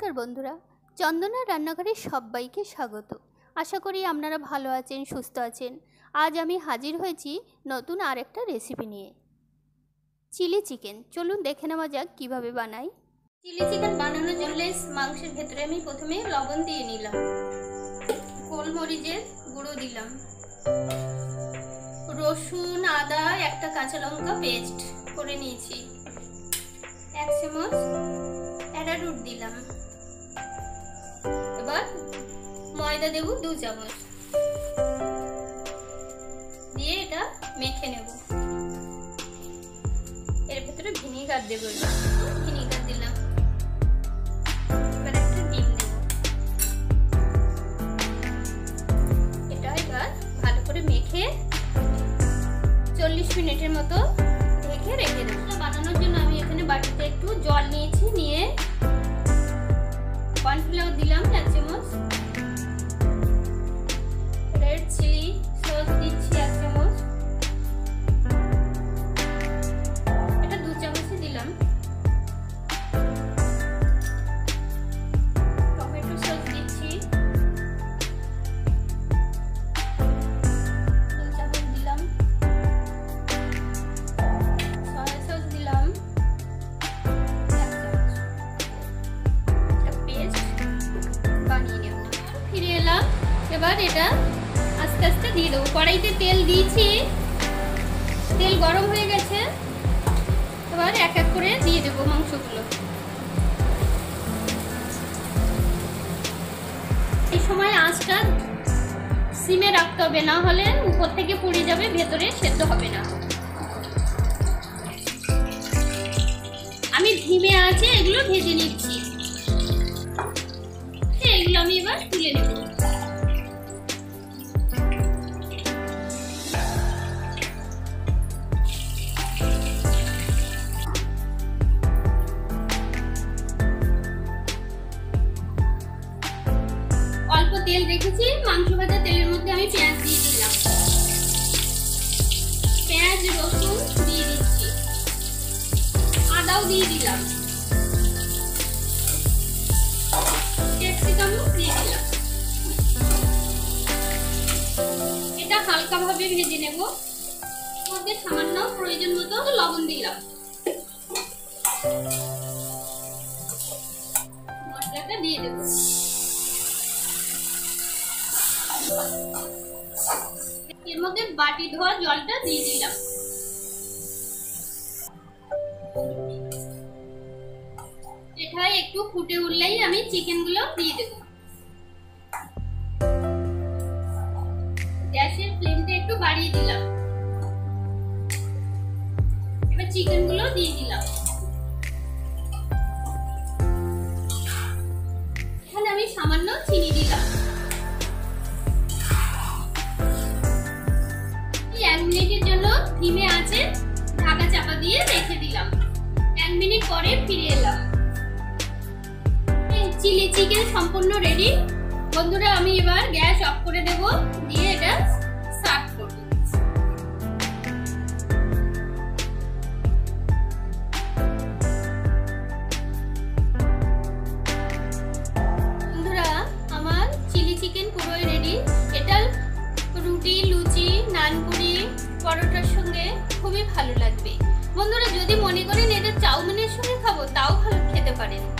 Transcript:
নমস্কার বন্ধুরা, চন্দনা রান্নাঘরে সবাইকে স্বাগত। আশা করি আপনারা ভালো আছেন, সুস্থ আছেন। আজ আমি হাজির হয়েছি নতুন আরেকটা রেসিপি নিয়ে। চিলি চিকেন চলুন দেখে নেওয়া যাক কীভাবে বানাই। চিলি চিকেন বানানোর জন্য মাংসের ভেতরে আমি প্রথমে লবণ দিয়ে নিলাম। গোলমরিচের গুঁড়ো দিলাম। রসুন, আদা, একটা কাঁচা লঙ্কা পেস্ট করে নিয়েছি। এক চামচ অ্যারারুট দিলাম। এবার ময়দা দেব দু চামচ। দিয়ে এটা মেখে নেব। এর ভেতরে ভিনিগার দেবো ভিনিগার দিলাম। মেখে চল্লিশ মিনিটের মতো ঢেকে রেখে দেবো। বানানোর জন্য আমি এখানে বাটিতে একটু জল নিয়েছি, নিয়ে কর্নফ্লাওয়ার দিলাম। এবার এটা আস্তে আস্তে দিয়ে দেবো। কড়াইতে তেল দিয়েছি। তেল গরম হয়ে গেছে। এবার এক এক করে দিয়ে দেবো মাংসগুলো। এই সময় আঁচটা সিমে রাখতে হবে, না হলে উপর থেকে পুড়ে যাবে, ভেতরে সেদ্ধ হবে না। আমি ধিমে আছে, এগুলো ভেজে নিচ্ছি। এগুলো আমি এবার তুলে নেব। অল্প তেল রেখেছি, মাংস ভাজা তেলের মধ্যে আমি পেঁয়াজ দিয়ে দিলাম। পেঁয়াজ, রসুন দিয়ে দিচ্ছি। আদাও দিয়ে দিলাম। ক্যাপসিকামও দিয়ে দিলাম। এটা হালকা ভাবে ভেজে নেব। মধ্যে সামান্য প্রয়োজন মতো লবণ এর মধ্যে বাটি ধোয়া জলটা দিয়ে দিলাম। এটা একটু ফুটে উঠলেই আমি চিকেনগুলো দিয়ে দেবো। গ্যাসের ফ্লেমটা একটু বাড়িয়ে দিলাম। এবার চিকেনগুলো দিয়ে দিলাম। পরে ফিরে এলাম। চিলি চিকেন সম্পূর্ণ রেডি বন্ধুরা, আমি এবার গ্যাস অফ করে দেব। দিয়ে এটা সার্ভ করব। বন্ধুরা, আমার চিলি চিকেন পুরোই রেডি এটা রুটি, লুচি, নানপুরি, পরোটার সঙ্গে খুবই ভালো লাগবে। বন্ধুরা, যদি মনে করেন এটা চাউমিনের সঙ্গে